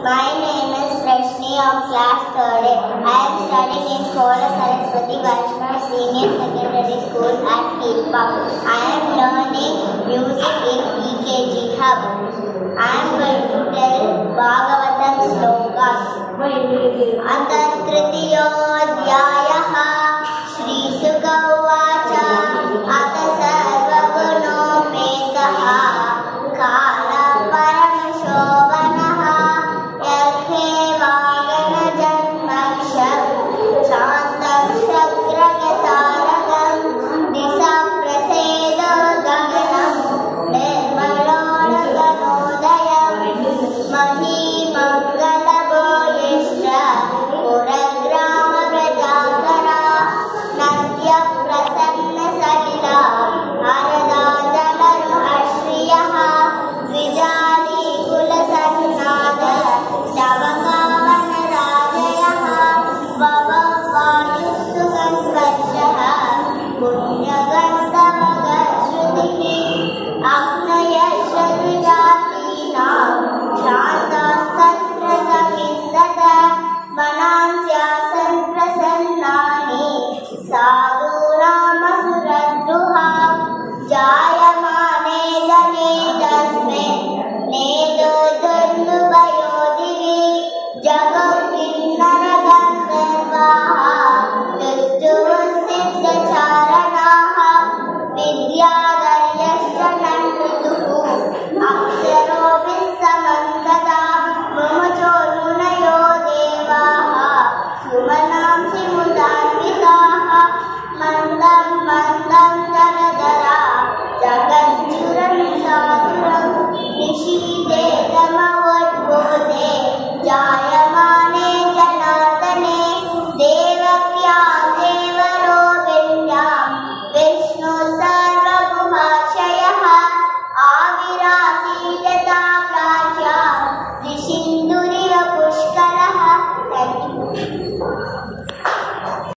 My name is Rashni of class 3rd I am studying in Kola Saraswati Vaishnav Senior Secondary School at Hilpa. I am learning music in EKG Hub. I am going to tell Bhagavatam Slokas. Antantritiyo Dhyayah para मन्दं मन्दं तनगरा जगन्तुरीरौ निशिते तमौ